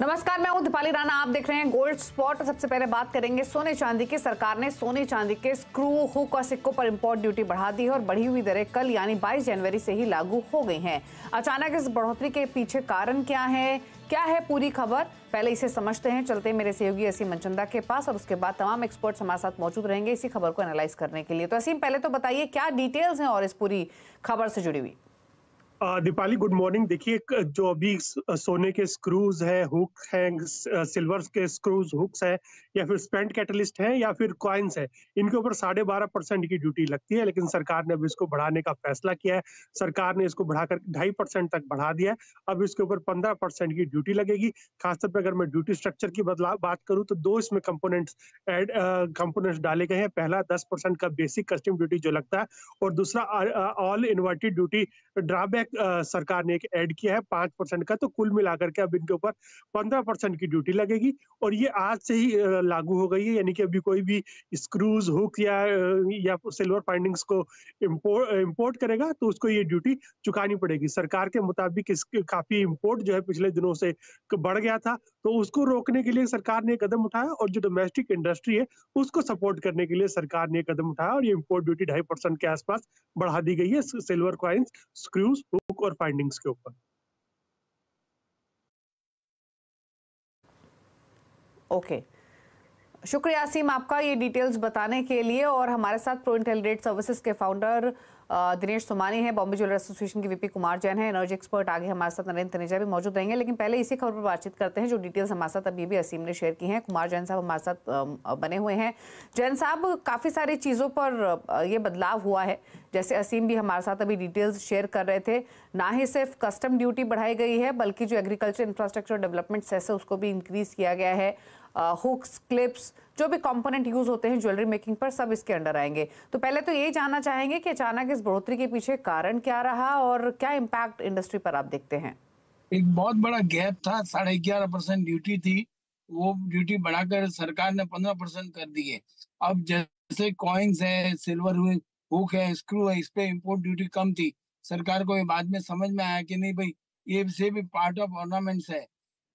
नमस्कार, मैं हूँ दीपाली राणा। आप देख रहे हैं गोल्ड स्पॉट। सबसे पहले बात करेंगे सोने चांदी की। सरकार ने सोने चांदी के स्क्रू, हुक और सिक्कों पर इंपोर्ट ड्यूटी बढ़ा दी है और बढ़ी हुई दरें कल, यानी 22 जनवरी से ही लागू हो गई हैं। अचानक इस बढ़ोतरी के पीछे कारण क्या है? क्या है पूरी खबर? पहले इसे समझते हैं। चलते मेरे सहयोगी असीम मनचंदा के पास और उसके बाद तमाम एक्सपर्ट्स हमारे साथ मौजूद रहेंगे इसी खबर को एनालाइज करने के लिए। तो असीम, पहले तो बताइए, क्या डिटेल्स हैं और इस पूरी खबर से जुड़ी हुई? दीपाली गुड मॉर्निंग देखिए जो अभी सोने के स्क्रूज है हुक है सिल्वर के स्क्रूज हुक्स है, या फिर स्पेंट कैटलिस्ट है, या फिर कॉइन्स है, इनके ऊपर साढ़े बारह परसेंट की ड्यूटी लगती है, लेकिन सरकार ने अब इसको बढ़ाने का फैसला किया है। सरकार ने इसको बढ़ाकर ढाई परसेंट तक बढ़ा दिया है। अब इसके ऊपर पंद्रह परसेंट की ड्यूटी लगेगी। खासतौर पर अगर मैं ड्यूटी स्ट्रक्चर की बदलाव बात करूँ तो दो इसमें कंपोनेंट्स एड कंपोनेंट्स डाले गए हैं। पहला, दस का बेसिक कस्टम ड्यूटी जो लगता है, और दूसरा ऑल इन्वर्टेड ड्यूटी ड्रॉबैक सरकार ने एक ऐड किया है पाँच परसेंट का तो कुल मिलाकर के अब इनके ऊपर पंद्रह परसेंट की ड्यूटी लगेगी। और ये आज से ही लागू हो गई है, यानी कि अभी कोई भी स्क्रूज हुक या या सिल्वर फाइंडिंग्स को इम्पोर्ट इम्पोर्ट करेगा तो उसको ये ड्यूटी चुकानी पड़ेगी। सरकार के मुताबिक इस काफ़ी इम्पोर्ट जो है पिछले दिनों से बढ़ गया था तो उसको रोकने के लिए सरकार ने कदम उठाया और जो डोमेस्टिक इंडस्ट्री है, उसको सपोर्ट करने के लिए सरकार ने कदम उठाया और ये इम्पोर्ट ड्यूटी ढाई परसेंट के आसपास बढ़ा दी गई है। सिल्वर क्वाइंस स्क्रूज हुक और फाइंडिंग्स के ऊपर ओके. शुक्रिया सीम आपका ये डिटेल्स बताने के लिए और हमारे साथ प्रो इंटेलिडेट सर्विसेज़ के फाउंडर दिनेश सोमानी है, बॉम्बे ज्वेलर एसोसिएशन के वीपी कुमार जैन है, एनर्जी एक्सपर्ट आगे हमारे साथ नरेंद्र तनेजा भी मौजूद रहेंगे, लेकिन पहले इसी खबर पर बातचीत करते हैं जो डिटेल्स हमारे साथ अभी भी असीम ने शेयर की हैं। कुमार जैन साहब हमारे साथ बने हुए हैं। जैन साहब, काफ़ी सारी चीज़ों पर ये बदलाव हुआ है। जैसे असीम भी हमारे साथ अभी डिटेल्स शेयर कर रहे थे, ना ही सिर्फ़ कस्टम ड्यूटी बढ़ाई गई है, बल्कि जो एग्रीकल्चर इंफ्रास्ट्रक्चर डेवलपमेंट सेस है, उसको भी इंक्रीज किया गया है। हुक्स क्लिप्स जो भी कंपोनेंट यूज़ होते हैं ज्वेलरी मेकिंग पर सब इसके अंडर आएँगे। तो पहले तो ये जानना चाहेंगे कि अचानक इस बढ़ोतरी के पीछे कारण क्या रहा और क्या इम्पैक्ट इंडस्ट्री पर आप देखते हैं? एक बहुत बड़ा गैप था, साढ़े ग्यारह परसेंट ड्यूटी थी। वो ड्यूटी बढ़ाकर सरकार ने पंद्रह परसेंट कर दी है। अब जैसे कॉइन्स है सिल्वर हुक है स्क्रू है, इस पे इम्पोर्ट ड्यूटी कम थी। सरकार को ये बाद में समझ में आया कि नहीं भाई, ये से भी पार्ट ऑफ़ ऑर्नामेंट्स है।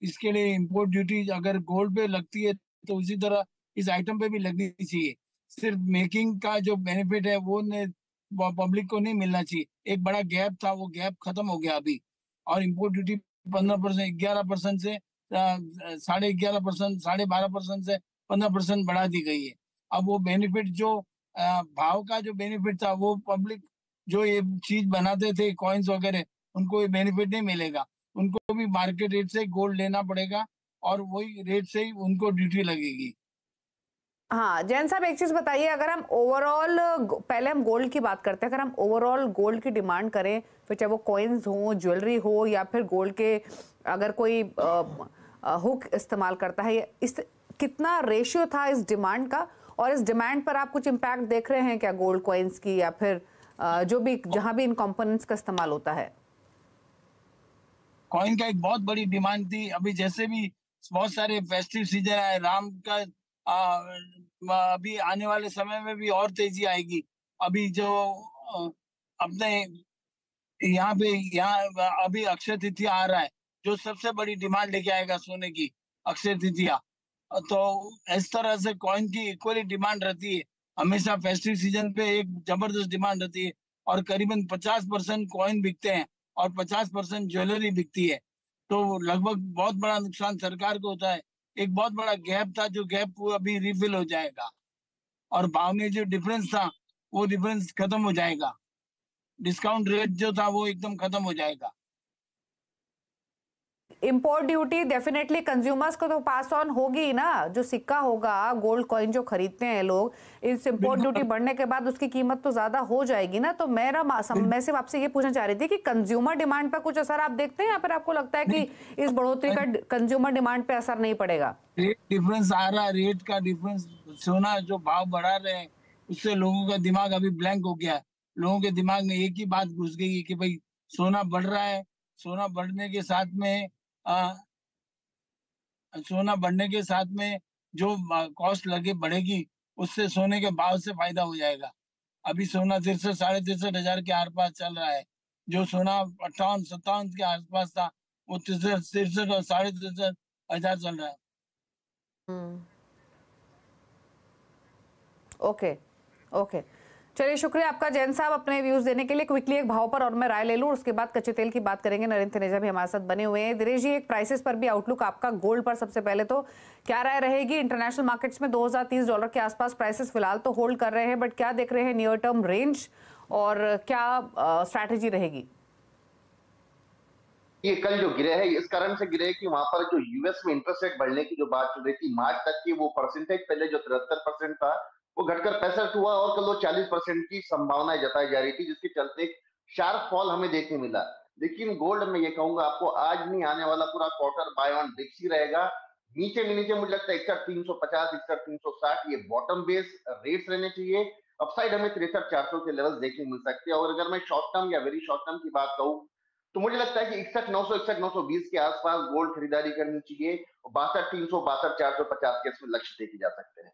इसके लिए इम्पोर्ट ड्यूटी अगर गोल्ड पे लगती है तो उसी तरह इस आइटम पे भी लगनी चाहिए। सिर्फ़ मेकिंग का जो बेनिफिट है, वो पब्लिक को नहीं मिलना चाहिए। एक बड़ा गैप था, वो गैप खत्म हो गया अभी। और इम्पोर्ट ड्यूटी पंद्रह परसेंट, ग्यारह परसेंट से साढ़े ग्यारह परसेंट, साढ़े बारह परसेंट से पंद्रह परसेंट बढ़ा दी गई है। अब वो बेनिफिट जो भाव का जो बेनिफिट था, वो पब्लिक जो ये चीज़ बनाते थे कॉइन्स वगैरह, उनको ये बेनिफिट नहीं मिलेगा। उनको भी मार्केट रेट से गोल्ड लेना पड़ेगा और वही रेट से ही उनको ड्यूटी लगेगी। हाँ जैन साहब, एक चीज़ बताइए, अगर हम ओवरऑल पहले हम गोल्ड की बात करते हैं, अगर हम ओवरऑल गोल्ड की डिमांड करें, फिर चाहे वो कॉइन्स हो ज्वेलरी हो, या फिर गोल्ड के, अगर कोई हुक इस्तेमाल करता है इस, कितना रेशियो था इस डिमांड का? और इस डिमांड पर आप कुछ इम्पैक्ट देख रहे हैं क्या गोल्ड कॉइन्स की, या फिर जो भी, जहाँ भी इन कंपोनेंट्स का इस्तेमाल होता है? कॉइन का एक बहुत बड़ी डिमांड थी। अभी जैसे भी बहुत सारे फेस्टिव सीज़न आए राम का आ, अभी आने वाले समय में भी और तेज़ी आएगी। अभी जो अपने यहाँ पे यहाँ अभी अक्षय तिथिया आ रहा है जो सबसे बड़ी डिमांड लेके आएगा सोने की अक्षय तिथिया तो इस तरह से कॉइन की इक्वली डिमांड रहती है। हमेशा फेस्टिव सीज़न पे एक ज़बरदस्त डिमांड रहती है और करीबन 50 परसेंट कॉइन बिकते हैं। और 50 परसेंट ज्वेलरी बिकती है। तो लगभग बहुत बड़ा नुकसान सरकार को होता है। एक बहुत बड़ा गैप था, जो गैप अभी रिफिल हो जाएगा। और भाव में जो डिफरेंस था, वो डिफरेंस खत्म हो जाएगा। डिस्काउंट रेट जो था, वो एकदम खत्म हो जाएगा। इम्पोर्ट ड्यूटी डेफिनेटली कंज्यूमर्स को तो पास ऑन होगी ना। जो सिक्का होगा गोल्ड कॉइन जो खरीदते हैं लोग इस इम्पोर्ट ड्यूटी बढ़ने के बाद उसकी कीमत तो ज़्यादा हो जाएगी ना। तो मेरा मैं सिर्फ़ आपसे ये पूछना चाह रही थी कि कंज्यूमर डिमांड पर कुछ असर आप देखते हैं या फिर आपको लगता है कि इस बढ़ोतरी का कंज्यूमर डिमांड पे असर नहीं पड़ेगा? रेट डिफरेंस आ रहा है रेट का डिफरेंस सोना जो भाव बढ़ा रहे हैं उससे लोगों का दिमाग अभी ब्लैंक हो गया। लोगों के दिमाग में एक ही बात घुस गई है कि भाई सोना बढ़ रहा है। सोना बढ़ने के साथ में आ, सोना बढ़ने के साथ में जो कॉस्ट लगे बढ़ेगी उससे सोने के भाव से फ़ायदा हो जाएगा। अभी सोना तिरसठ साढ़े तिरसठ हज़ार के आस पास चल रहा है। जो सोना अट्ठावन सत्तावन के आसपास था वो तिरसठ तिरसठ और साढ़े तिरसठ हज़ार चल रहा है। हम्म। Okay okay. चलिए, शुक्रिया आपका, जैन साहब, अपने व्यूज़ देने के लिए क्विकली एक भाव पर और मैं राय ले लूँ, उसके बाद कच्चे तेल की बात करेंगे। नरेंद्र तनेजा भी हमारे साथ बने हुए हैं। दिनेश जी, एक प्राइसेस पर भी आउटलुक आपका गोल्ड पर सबसे पहले तो क्या राय रहेगी? इंटरनेशनल मार्केट्स में 2030 डॉलर के आसपास प्राइसेस फ़िलहाल तो होल्ड कर रहे हैं बट क्या देख रहे हैं नियर टर्म रेंज और क्या स्ट्रैटेजी रहेगी? ये कल जो गिरे है, इस कारण से गिरे है कि वहाँ पर जो यूएस में इंटरेस्ट रेट बढ़ने की जो बात चल रही थी, मार्च तक की वो परसेंटेज पहले जो तिहत्तर परसेंट था वो घटकर पैंसठ हुआ और कल वो चालीस परसेंट की संभावना जताई जा रही थी, जिसके चलते शार्प फॉल हमें देखने मिला। लेकिन गोल्ड में ये कहूँगा आपको, आज नहीं आने वाला पूरा क्वार्टर बाय वन डिप्स ही रहेगा। नीचे में नीचे मुझे लगता है इकसठ तीन सौ पचास इकसठ तीन सौ साठ, ये बॉटम बेस रेट्स रहने चाहिए। अपसाइड हमें तिरसठ, चार सौ के लेवल देखने मिल सकते हैं। और अगर मैं शॉर्ट टर्म या वेरी शॉर्ट टर्म की बात कहूँ तो मुझे लगता है कि इकसठ, नौ सौ, इकसठ, नौ सौ बीस के आसपास गोल्ड खरीदारी करनी चाहिए। बासठ, तीन सौ, बासठ, चार सौ पचास के इसमें लक्ष्य देखे जा सकते हैं।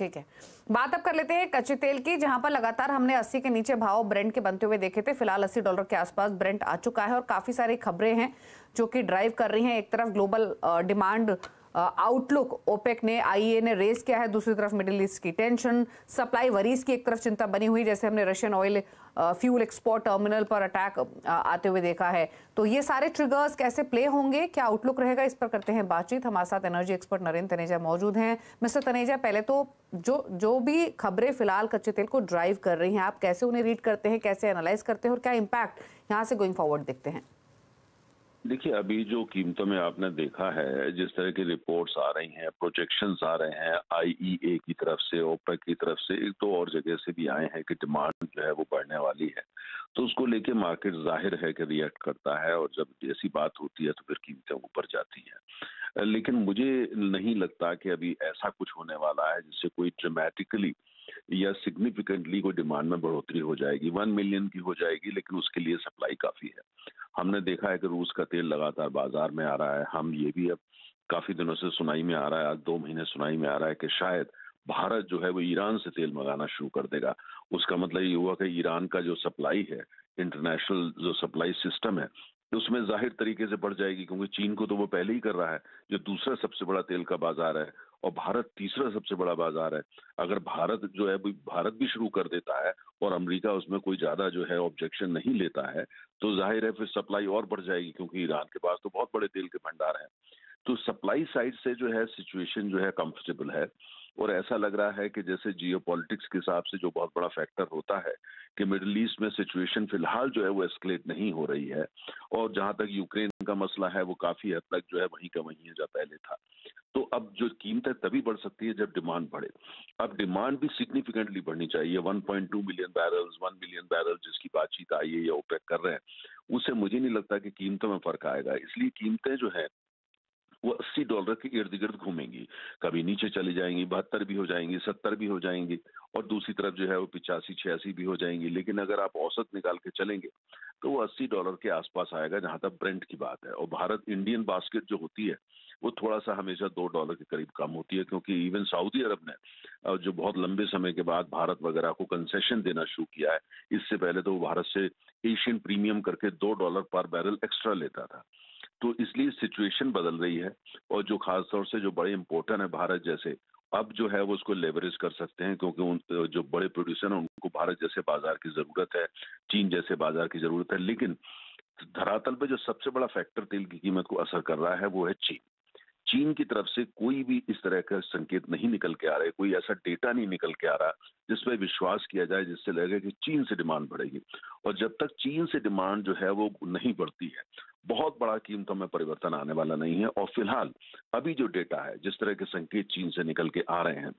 ठीक है। बात अब कर लेते हैं कच्चे तेल की, जहाँ पर लगातार हमने 80 के नीचे भाव ब्रेंड के बनते हुए देखे थे। फ़िलहाल 80 डॉलर के आसपास ब्रेंड आ चुका है और काफ़ी सारी खबरें हैं जो कि ड्राइव कर रही हैं। एक तरफ़ ग्लोबल डिमांड आउटलुक ओपेक ने आईए ने रेस किया है। दूसरी तरफ़ मिडिल ईस्ट की टेंशन सप्लाई वरीज की एक तरफ़ चिंता बनी हुई, जैसे हमने Russian oil fuel export terminal पर अटैक आते हुए देखा है। तो ये सारे ट्रिगर्स कैसे प्ले होंगे? क्या आउटलुक रहेगा? इस पर करते हैं बातचीत। हमारे साथ एनर्जी एक्सपर्ट नरेंद्र तनेजा मौजूद हैं। मिस्टर तनेजा, पहले तो जो जो भी खबरें फ़िलहाल कच्चे तेल को ड्राइव कर रही हैं, आप कैसे उन्हें रीड करते हैं, कैसे एनालाइज करते हैं और क्या इम्पैक्ट यहाँ से गोइंग फॉरवर्ड देखते हैं? देखिए, अभी जो कीमतों में आपने देखा है, जिस तरह की रिपोर्ट्स आ रही हैं प्रोजेक्शंस आ रहे हैं आईईए की तरफ़ से ओपेक की तरफ़ से, एक तो और जगह से भी आए हैं कि डिमांड जो है वो बढ़ने वाली है। तो उसको लेके मार्केट ज़ाहिर है कि रिएक्ट करता है और जब ऐसी बात होती है तो फिर कीमतें ऊपर जाती हैं। लेकिन मुझे नहीं लगता कि अभी ऐसा कुछ होने वाला है जिससे कोई ड्रामेटिकली या सिग्निफिकेंटली कोई डिमांड में बढ़ोतरी हो जाएगी। वन मिलियन की हो जाएगी, लेकिन उसके लिए सप्लाई काफ़ी है। हमने देखा है कि रूस का तेल लगातार बाज़ार में आ रहा है। हम ये भी अब काफ़ी दिनों से सुनाई में आ रहा है, आज दो महीने सुनाई में आ रहा है कि शायद भारत जो है वो ईरान से तेल मंगाना शुरू कर देगा। उसका मतलब ये हुआ कि ईरान का जो सप्लाई है इंटरनेशनल जो सप्लाई सिस्टम है, उसमें ज़ाहिर तरीके से बढ़ जाएगी, क्योंकि चीन को तो वो पहले ही कर रहा है, जो दूसरा सबसे बड़ा तेल का बाज़ार है। और भारत तीसरा सबसे बड़ा बाज़ार है। अगर भारत जो है भारत भी शुरू कर देता है और अमेरिका उसमें कोई ज़्यादा जो है ऑब्जेक्शन नहीं लेता है तो ज़ाहिर है फिर सप्लाई और बढ़ जाएगी क्योंकि ईरान के पास तो बहुत बड़े तेल के भंडार हैं। तो सप्लाई साइड से जो है सिचुएशन जो है कंफर्टेबल है और ऐसा लग रहा है कि जैसे जियो पॉलिटिक्स के हिसाब से जो बहुत बड़ा फैक्टर होता है कि मिडिल ईस्ट में सिचुएशन फ़िलहाल जो है वो एस्केलेट नहीं हो रही है और जहाँ तक यूक्रेन का मसला है, वो काफ़ी हद तक जो है वहीं का वहीं है, जहाँ पहले था। तो अब जो कीमतें तभी बढ़ सकती है जब डिमांड बढ़े। अब डिमांड भी सिग्निफिकेंटली बढ़नी चाहिए। 1.2 मिलियन बैरल्स 1 मिलियन बैरल जिसकी बातचीत आई है या ओपेक कर रहे हैं, उससे मुझे नहीं लगता कि कीमतों में फ़र्क आएगा। इसलिए कीमतें जो है, वो अस्सी डॉलर के इर्द गिर्द घूमेंगी। कभी नीचे चली जाएँगी, बहत्तर भी हो जाएँगी, सत्तर भी हो जाएँगी और दूसरी तरफ़ जो है वो पिचासी, छियासी भी हो जाएँगी। लेकिन अगर आप औसत निकाल के चलेंगे तो वो अस्सी डॉलर के आसपास आएगा जहाँ तक ब्रेंट की बात है। और भारत इंडियन बास्केट जो होती है वो थोड़ा सा हमेशा दो डॉलर के करीब कम होती है, क्योंकि इवन सऊदी अरब ने जो बहुत लंबे समय के बाद भारत वगैरह को कंसेशन देना शुरू किया है, इससे पहले तो वो भारत से एशियन प्रीमियम करके दो डॉलर पर बैरल एक्स्ट्रा लेता था। तो इसलिए सिचुएशन बदल रही है, और जो खासतौर से जो बड़े इंपोर्टेंट है भारत जैसे, अब जो है वो उसको लेवरेज कर सकते हैं, क्योंकि उन जो बड़े प्रोड्यूसर हैं, उनको भारत जैसे बाज़ार की ज़रूरत है, चीन जैसे बाज़ार की ज़रूरत है, लेकिन धरातल पे जो सबसे बड़ा फैक्टर तेल की कीमत को असर कर रहा है, वो है चीन। चीन की तरफ़ से कोई भी इस तरह का संकेत नहीं निकल के आ रहे कोई ऐसा डेटा नहीं निकल के आ रहा जिसपे विश्वास किया जाए, जिससे लगेगा कि चीन से डिमांड बढ़ेगी। और जब तक चीन से डिमांड जो है वो नहीं बढ़ती है बहुत बड़ा कीमतों में परिवर्तन आने वाला नहीं है और फ़िलहाल अभी जो डेटा है, जिस तरह के संकेत चीन से निकल के आ रहे हैं,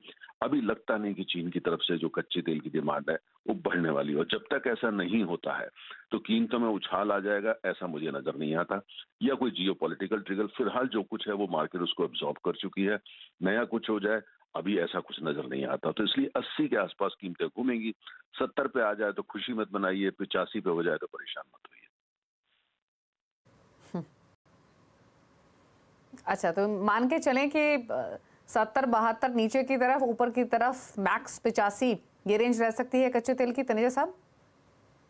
अभी लगता नहीं कि चीन की तरफ़ से जो कच्चे तेल की डिमांड है, वो बढ़ने वाली और जब तक ऐसा नहीं होता है तो कीमतों में उछाल आ जाएगा, ऐसा मुझे नज़र नहीं आता। या कोई जियो ट्रिगर फ़िलहाल जो कुछ है, वो मार्केट उसको एब्जॉर्ब कर चुकी है। नया कुछ हो जाए, अभी ऐसा कुछ नज़र नहीं आता। तो इसलिए 80 के आसपास कीमतें घूमेंगी 70 पे आ जाए तो खुशी मत बनाइए पिचासी पे हो जाए तो परेशान मत होइए। अच्छा तो मान के चलें कि सत्तर, बहत्तर, नीचे की तरफ़, ऊपर की तरफ़ मैक्स पिचासी, ये रेंज रह सकती है कच्चे तेल की, तनेजा साहब?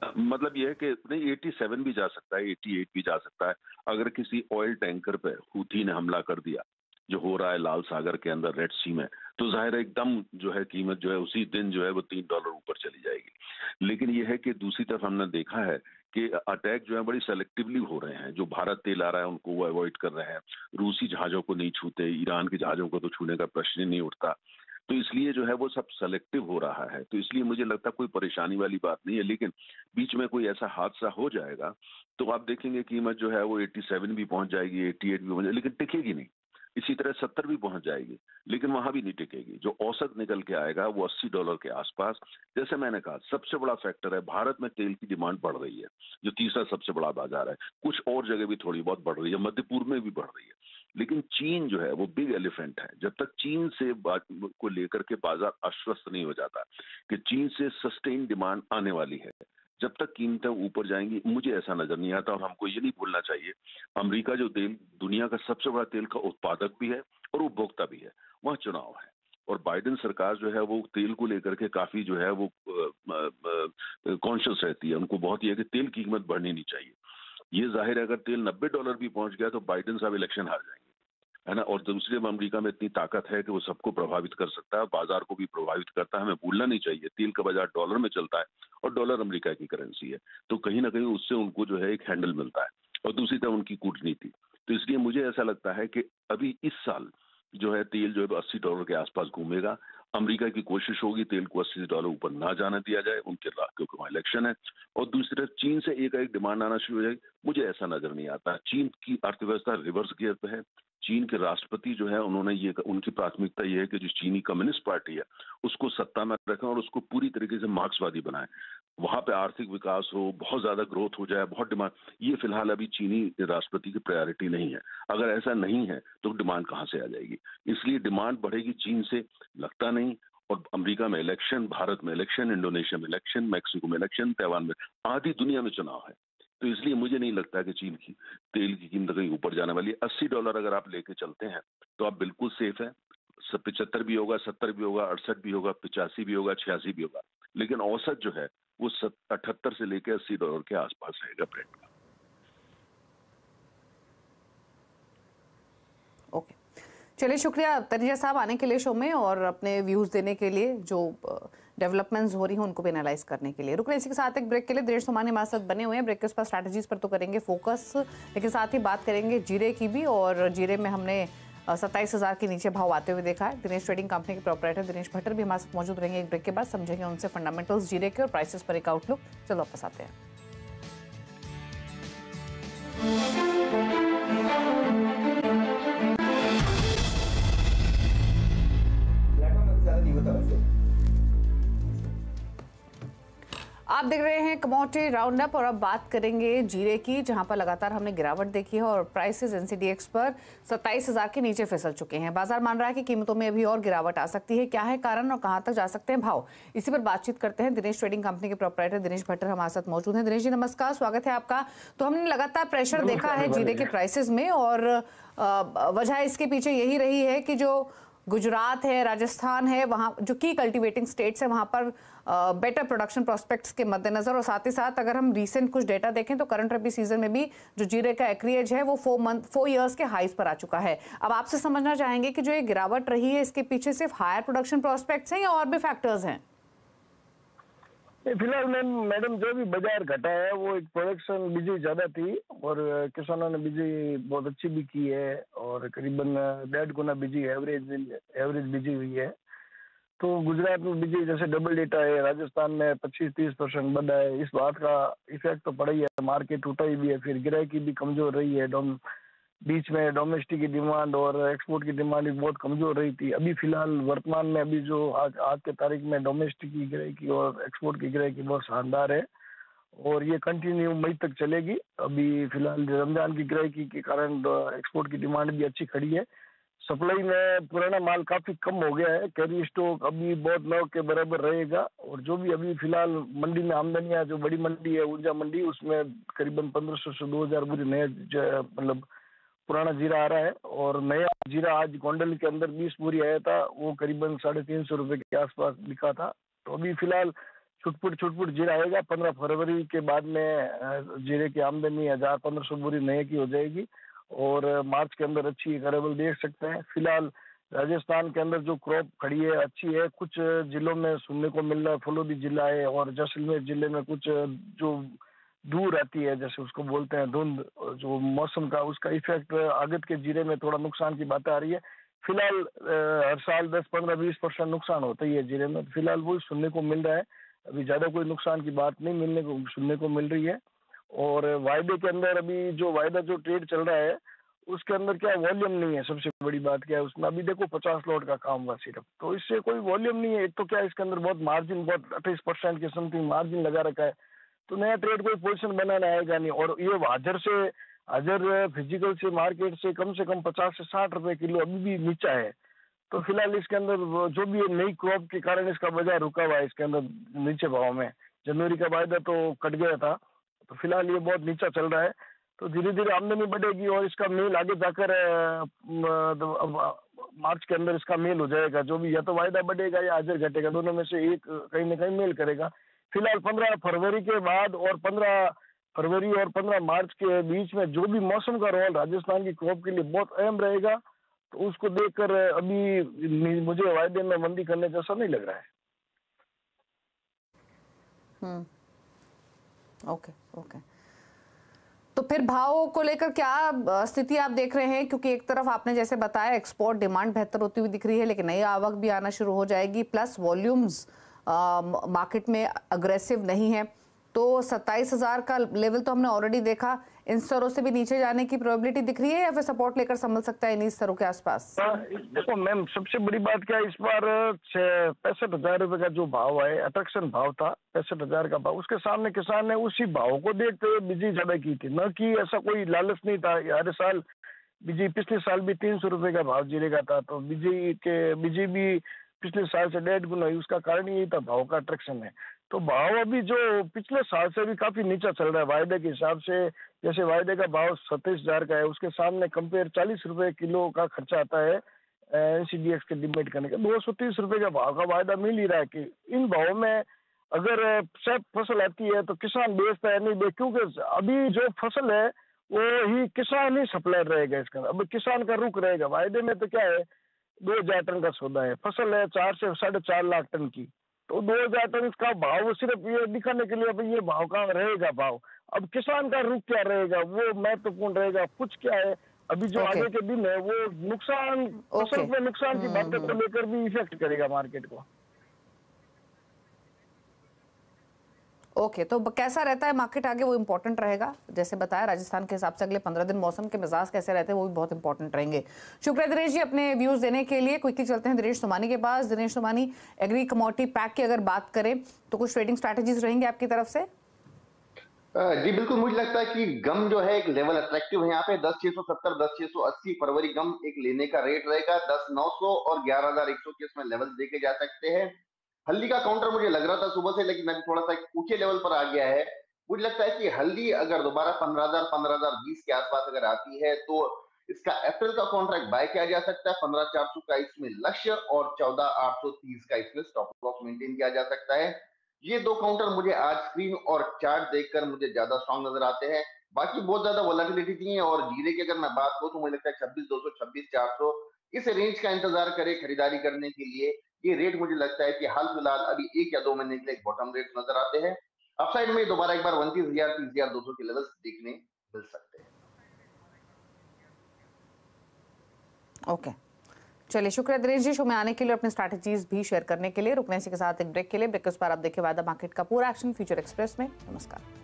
मतलब यह है कि नहीं 87 भी जा सकता है 88 भी जा सकता है। अगर किसी ऑयल टैंकर पर हूथी ने हमला कर दिया, जो हो रहा है लाल सागर के अंदर रेड सी में तो ज़ाहिर एकदम जो है कीमत जो है उसी दिन जो है वो तीन डॉलर ऊपर चली जाएगी। लेकिन यह है कि दूसरी तरफ़ हमने देखा है कि अटैक जो है बड़ी सेलेक्टिवली हो रहे हैं। जो भारत तेल आ रहा है, उनको वो अवॉइड कर रहे हैं। रूसी जहाजों को नहीं छूते, ईरान के जहाजों को तो छूने का प्रश्न ही नहीं उठता। तो इसलिए जो है वो सब सेलेक्टिव हो रहा है। तो इसलिए मुझे लगता कोई परेशानी वाली बात नहीं है, लेकिन बीच में कोई ऐसा हादसा हो जाएगा तो आप देखेंगे कीमत जो है वो 87 भी पहुँच जाएगी 88 भी पहुँच जाएगी, लेकिन टिकेगी नहीं। इसी तरह सत्तर भी पहुँच जाएगी, लेकिन वहाँ भी नहीं टिकेगी। जो औसत निकल के आएगा वो अस्सी डॉलर के आसपास। जैसे मैंने कहा, सबसे बड़ा फैक्टर है, भारत में तेल की डिमांड बढ़ रही है, जो तीसरा सबसे बड़ा बाज़ार है। कुछ और जगह भी थोड़ी बहुत बढ़ रही है, मध्य पूर्व में भी बढ़ रही है। लेकिन चीन जो है, वो बिग एलिफेंट है। जब तक चीन से को लेकर के बाज़ार आश्वस्त नहीं हो जाता, कि चीन से सस्टेन डिमांड आने वाली है। जब तक कीमतें ऊपर जाएँगी, मुझे ऐसा नज़र नहीं आता और हमको ये नहीं भूलना चाहिए। अमेरिका जो तेल, दुनिया का सबसे बड़ा तेल का उत्पादक भी है और उपभोक्ता भी है, वहाँ चुनाव है। और बाइडेन सरकार जो है, वो तेल को लेकर के काफ़ी जो है, वो कॉन्शियस रहती है। उनको बहुत ही है कि तेल की कीमत बढ़नी नहीं चाहिए। ये ज़ाहिर है, अगर तेल 90 डॉलर भी पहुँच गया तो बाइडेन साहब इलेक्शन हार जाएँगे। है ना? और दूसरी में अमेरिका में इतनी ताकत है कि वो सबको प्रभावित कर सकता है, बाज़ार को भी प्रभावित करता है, हमें भूलना नहीं चाहिए। तेल का बाज़ार डॉलर में चलता है और डॉलर अमेरिका की करेंसी है। तो कहीं ना कहीं उससे उनको जो है एक हैंडल मिलता है और दूसरी तरफ़ उनकी कूटनीति। तो इसलिए मुझे ऐसा लगता है कि अभी इस साल जो है तेल जो है अस्सी डॉलर के आसपास घूमेगा। अमेरिका की कोशिश होगी तेल को अस्सी डॉलर ऊपर ना जाने दिया जाए, उनके क्योंकि वहाँ इलेक्शन है। और दूसरी तरफ़ चीन से एक एक डिमांड आना शुरू हो जाएगी। मुझे ऐसा नज़र नहीं आता। चीन की अर्थव्यवस्था रिवर्स गियर पे है। चीन के राष्ट्रपति जो है, उन्होंने ये, उनकी प्राथमिकता ये है कि जो चीनी कम्युनिस्ट पार्टी है, उसको सत्ता में रखें और उसको पूरी तरीके से मार्क्सवादी बनाए। वहाँ पे आर्थिक विकास हो, बहुत ज़्यादा ग्रोथ हो जाए, बहुत डिमांड, ये फ़िलहाल अभी चीनी राष्ट्रपति की प्रायोरिटी नहीं है। अगर ऐसा नहीं है तो डिमांड कहाँ से आ जाएगी? इसलिए डिमांड बढ़ेगी चीन से, लगता नहीं। और अमेरिका में इलेक्शन, भारत में इलेक्शन, इंडोनेशिया में इलेक्शन, मैक्सिको में इलेक्शन ताइवान में आधी दुनिया में चुनाव है। तो इसलिए मुझे नहीं लगता कि चीन की तेल की कीमत कहीं ऊपर जाने वाली है। अस्सी डॉलर अगर आप लेके चलते हैं तो आप बिल्कुल सेफ़ है। पिछहत्तर भी होगा, सत्तर भी होगा, अड़सठ भी होगा, पिचासी भी होगा, छियासी भी होगा। लेकिन औसत जो है, वो अठहत्तर से लेकर अस्सी डॉलर के आसपास रहेगा ब्रेड का। ओके। चलिए, शुक्रिया तरीजा साहब आने के लिए शो में और अपने व्यूज़ देने के लिए जो डेवलपमेंट्स हो रही हैं उनको भी एनालाइज करने के लिए। रुकने, इसी के साथ एक ब्रेक के लिए देश सामान्य हमारे साथ बने हुए हैं। ब्रेक के पास स्ट्रैटेजीज पर तो करेंगे फोकस लेकिन साथ ही बात करेंगे जीरे की भी, और जीरे में हमने सत्ताईस हज़ार के नीचे भाव आते हुए देखा है। दिनेश ट्रेडिंग कंपनी के प्रोपरेटर दिनेश भट्टर भी हमारे साथ मौजूद रहेंगे। एक ब्रेक के बाद समझेंगे उनसे फंडामेंटल्स जीरे के और प्राइसेस पर एक आउटलुक चलो वापस आते हैं। आप देख रहे हैं कमोडिटी राउंड अप और अब बात करेंगे जीरे की जहाँ पर लगातार हमने गिरावट देखी है और प्राइसेस एनसीडीएक्स पर सत्ताईस हज़ार के नीचे फिसल चुके हैं। बाज़ार मान रहा है कि कीमतों में अभी और गिरावट आ सकती है। क्या है कारण और कहाँ तक जा सकते हैं भाव? इसी पर बातचीत करते हैं दिनेश ट्रेडिंग कंपनी के प्रोपराइटर दिनेश भट्टर हमारे साथ मौजूद है। दिनेश जी नमस्कार स्वागत है आपका। तो हमने लगातार प्रेशर देखा है जीरे के प्राइसेस में और वजह इसके पीछे यही रही है कि जो गुजरात है, राजस्थान है, वहाँ जो की कल्टीवेटिंग स्टेट्स हैं, वहाँ पर बेटर प्रोडक्शन प्रोस्पेक्ट्स के मद्देनजर और साथ ही साथ अगर हम रीसेंट कुछ डेटा देखें तो करंट रबी सीज़न में भी जो जीरे का एक्रियज है वो फोर मंथ फोर ईयर्स के हाइस पर आ चुका है। अब आपसे समझना चाहेंगे कि जो ये गिरावट रही है, इसके पीछे सिर्फ़ हायर प्रोडक्शन प्रोस्पेक्ट्स हैं या और भी फैक्टर्स हैं? फ़िलहाल मैम, मैडम जो भी बाज़ार घटा है, वो एक प्रोडक्शन बिजली ज़्यादा थी और किसानों ने बिजली बहुत अच्छी भी की है और करीबन डेढ़ गुना बिजली एवरेज एवरेज बिजली हुई है। तो गुजरात में बिजली जैसे डबल डेटा है, राजस्थान में पच्चीस तीस परसेंट बढ़ा है। इस बात का इफ़ेक्ट तो पड़ा ही है मार्केट टूटा ही भी है, फिर गिराई की भी कमज़ोर रही है डोम बीच में डोमेस्टिक की डिमांड और एक्सपोर्ट की डिमांड भी बहुत कमज़ोर रही थी। अभी फ़िलहाल वर्तमान में अभी जो आज आज के तारीख में डोमेस्टिक की गिराई और एक्सपोर्ट की गिराई बहुत शानदार है और ये कंटिन्यू मई तक चलेगी। अभी फ़िलहाल रमज़ान की गिराई की, के कारण एक्सपोर्ट की डिमांड भी अच्छी खड़ी है। सप्लाई में पुराना माल काफ़ी कम हो गया है। कैरी स्टॉक अभी बहुत नौ के बराबर रहेगा और जो भी अभी फ़िलहाल मंडी में आमदनियाँ, जो बड़ी मंडी है, ऊर्जा मंडी, उसमें करीबन पंद्रह सौ से दो हज़ार बुरी नए मतलब पुराना जीरा आ रहा है और नया जीरा आज गोंडल के अंदर बीस बोरी आया था, वो करीबन साढ़े तीन सौ रुपये के आसपास बिका था। तो अभी फ़िलहाल छुटपुट छुटपुट जीरा आएगा, पंद्रह फरवरी के बाद में जीरे की आमदनी हज़ार पंद्रह सौ बोरी नए की हो जाएगी और मार्च के अंदर अच्छी करेबल देख सकते हैं। फ़िलहाल राजस्थान के अंदर जो क्रॉप खड़ी है, अच्छी है। कुछ जिलों में सुनने को मिल रहा है फलोदी जिला है और जैसलमेर ज़िले में कुछ जो दूर आती है, जैसे उसको बोलते हैं धुंध, जो मौसम का, उसका इफ़ेक्ट आगत के जीरे में थोड़ा नुकसान की बात आ रही है। फ़िलहाल हर साल दस, पंद्रह, बीस परसेंट नुकसान होता ही है जीरे में। फ़िलहाल वही सुनने को मिल रहा है। अभी ज़्यादा कोई नुकसान की बात नहीं, मिलने को, सुनने को मिल रही है। और वायदे के अंदर अभी जो वायदा, जो ट्रेड चल रहा है, उसके अंदर क्या वॉल्यूम नहीं है सबसे बड़ी बात क्या है उसमें? अभी देखो पचास लॉट का काम हुआ सिर्फ़। तो इससे कोई वॉल्यूम नहीं है। एक तो क्या इसके अंदर बहुत मार्जिन बहुत अट्ठाईस परसेंट के समथिंग मार्जिन लगा रखा है। तो नया ट्रेड कोई पोजिशन बनाने आएगा नहीं। और ये हाजर से हाजर फ़िज़िकल से मार्केट से कम से कम पचास से साठ रुपए किलो अभी भी नीचा है। तो फ़िलहाल इसके अंदर जो भी नई क्रॉप के कारण इसका बाज़ार रुका हुआ है, इसके अंदर नीचे भाव में। जनवरी का वायदा तो कट गया था। तो फ़िलहाल ये बहुत नीचा चल रहा है। तो धीरे धीरे आमदनी बढ़ेगी और इसका मेल आगे जाकर मार्च के अंदर इसका मेल हो जाएगा। जो भी या तो वायदा बढ़ेगा या हाजिर घटेगा, दोनों में से एक कहीं ना कहीं मेल करेगा। फ़िलहाल पंद्रह फरवरी के बाद और पंद्रह फरवरी और पंद्रह मार्च के बीच में जो भी मौसम का रोल राजस्थान की क्रॉप के लिए बहुत अहम रहेगा तो उसको देखकर अभी मुझे वायदे में मंदी करने जैसा नहीं लग रहा है। हम्म। Okay okay. तो फिर भाव को लेकर क्या स्थिति आप देख रहे हैं? क्योंकि एक तरफ़ आपने जैसे बताया एक्सपोर्ट डिमांड बेहतर होती हुई दिख रही है, लेकिन नई आवक भी आना शुरू हो जाएगी प्लस वॉल्यूम्स मार्केट में अग्रेसिव नहीं है। तो सत्ताईस हज़ार का लेवल तो हमने ऑलरेडी देखा। इन स्तरों से भी नीचे जाने की प्रोबेबिलिटी दिख रही है या फिर सपोर्ट लेकर संभल सकता है इन्हीं स्तरों के आसपास? हाँ, देखो मैम सबसे बड़ी बात क्या इस बार पैंसठ हज़ार रुपए का जो भाव है अट्रैक्शन भाव था पैंसठ हज़ार का भाव उसके सामने किसान ने उसी भाव को देखते हुए बिज़ी ज़्यादा की थी। न कि ऐसा कोई लालच नहीं था हर साल बिज़ी पिछले साल भी तीन सौ रुपए का भाव जीरे का था तो बिज़ी के बिज़ी भी पिछले साल से डेढ़ गुना हुई उसका कारण यही था, भाव का अट्रैक्शन है। तो भाव अभी जो पिछले साल से भी काफ़ी नीचा चल रहा है, वायदे के हिसाब से, जैसे वायदे का भाव सत्ताईस हज़ार का है, उसके सामने कंपेयर चालीस रुपए किलो का खर्चा आता है एनसीडीएक्स के डिमेट करने का। दो सौ तीस रुपए का भाव का वायदा मिल ही रहा है कि इन भावों में अगर सब फ़सल आती है तो किसान बेचता है, नहीं बेच, क्योंकि अभी जो फ़सल है, वो ही किसान ही सप्लायर रहेगा इसका अब किसान का रुख रहेगा। वायदे में तो क्या है दो हज़ार टन का सौदा है। फ़सल है चार से साढ़े चार लाख टन की। तो दो हज़ार टन का भाव सिर्फ़ ये दिखाने के लिए ये भाव कहाँ रहेगा भाव? अब किसान का रुख क्या रहेगा? वो महत्वपूर्ण रहेगा। कुछ क्या है? अभी जो okay. आगे के दिन है वो नुकसान फ़सल okay. में नुकसान की बातें को हम्म। लेकर भी इफ़ेक्ट करेगा मार्केट को। ओके तो कैसा रहता है मार्केट आगे? वो इंपॉर्टेंट रहेगा। जैसे बताया, राजस्थान के हिसाब से अगले पंद्रह दिन मौसम के मिजाज कैसे रहते हैं, वो भी बहुत इंपॉर्टेंट रहेंगे। शुक्रिया दिनेश जी अपने व्यूज़ देने के लिए। क्विकली चलते हैं दिनेश सोमानी के पास। Dinesh Somani agri commodity pack की अगर बात करें तो कुछ ट्रेडिंग स्ट्रैटेजीज रहेंगे आपकी तरफ़ से? जी, बिल्कुल। मुझे लगता है कि गम जो है एक लेवल अट्रैक्टिव है यहाँ पे। दस छह सौ सत्तर, दस छह सौ अस्सी फरवरी गम एक लेने का रेट रहेगा। दस नौ सौ और ग्यारह हज़ार एक सौ के इसमें लेवल देखे जा सकते हैं। हल्दी का काउंटर मुझे लग रहा था सुबह से, लेकिन अभी थोड़ा सा ऊँचे लेवल पर आ गया है। मुझे लगता है कि हल्दी अगर दोबारा पंद्रह हज़ार पंद्रह हज़ार बीस के आसपास अगर आती है तो इसका अप्रैल का कॉन्ट्रैक्ट बाय किया जा सकता है। पंद्रह चार सौ का इसमें लक्ष्य और चौदह आठ सौ तीस का इसमें स्टॉप लॉस मेंटेन किया जा सकता है। ये दो काउंटर मुझे आज स्क्रीन और चार्ट देखकर मुझे ज़्यादा स्ट्रॉन्ग नज़र आते हैं। बाकी बहुत ज़्यादा वोलाटिलिटी थी और जीरे की अगर मैं बात करूँ तो मुझे लगता है छब्बीस, दो सौ छब्बीस, चार सौ, इस रेंज का इंतज़ार करे खरीदारी करने के लिए। ये रेट मुझे लगता है कि हाल फ़िलहाल अभी एक या दो महीने के लिए बॉटम रेट नज़र आते हैं। अपसाइड में दोबारा एक बार उनतीस हज़ार, तीस हज़ार दो सौ के लेवल देखने मिल सकते हैं। ओके चलिए, शुक्रिया दिनेश जी शो में आने के लिए अपनी स्ट्रैटेजीज भी शेयर करने के लिए। रुकने से के साथ एक ब्रेक के लिए। ब्रेक के उस पर आप देखिए वादा मार्केट का पूरा एक्शन फ्यूचर एक्सप्रेस में। नमस्कार।